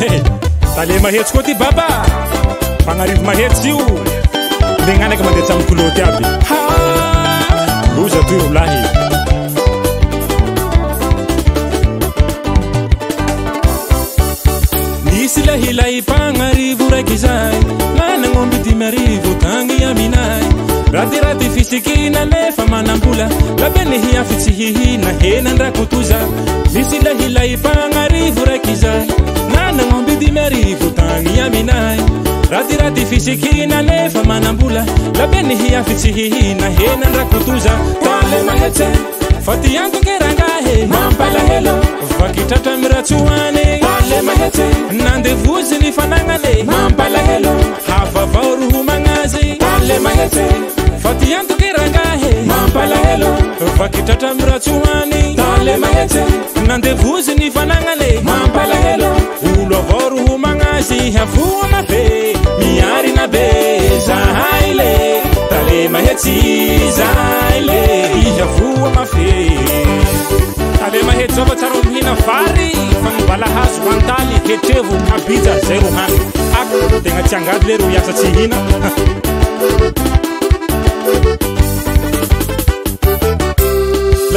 e tale mahetsy koa ty baba mpagnarivo mahetsy io de gnanaky mandehatsy am kolo ty aby oza to olahy misy lahilay mpagnarivo raiky zay ratyray fisiknaefa maambola labe nhiafitsyhihi nahenandraktza misy lehilayanrivo rak zay nanaombdimyarivo tanyaminay ratyray fisikynanefa manambola labe nihiafitsy hihi nahenandraktzets f tankoe rangah vkitratra am ratsy aaes nadevozy nyfanana ahel aa rhonazyaets ttokahaaeovakitratramratsy anyalaet nandevozny fanana apaahelo olo avao roho magnazy ihavoamafe miarinabe zaha le tale mahetsy zaa le ihavoa mafe tale maheovtara mihina vary fa nibalahazo antaly tetrevo abijanzay roany aktegna tsy angady ler miaatsy hina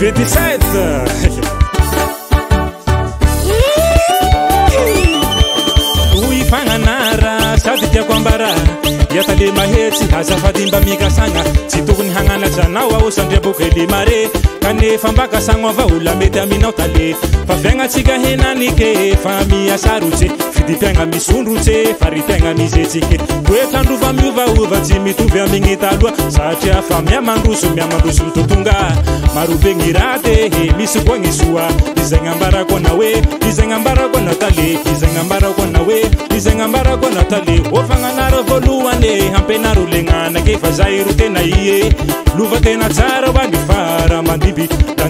vts oy fagnanara sady tiako ambara iatale mahetsy azafadimba mikasagnatsy zanao ao sandriabokelimaré kany fambakasagnva olamety aminao tal fa fiagnatsika henanikee fa miasarotse fidypagna misondrotse farypiagna mizetsike oekandrova miovava tsy mitovy amigny tloa satria fa miamanroso miaandroso mtotonga marobe ny rate isy koa gn zgbako zba izagna ambara koa na hoe izagna ambara koa na talé ofagnanara voalohany e ampianary legnanake fa zai ro tena i e lofa tena tsara a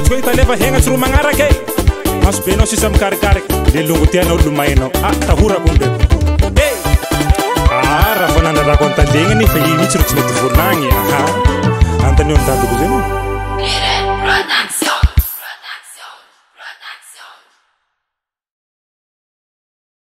t talefa hagnatsy ro magnaraka e maso benao sisy amikarikariky de longotianao lomaynao a ah, tahorako ndeea eh! ah, raha fa nandalako antalegna ny fa i mintsy ro tsy naty bonany ha antanyeo ntabiko zany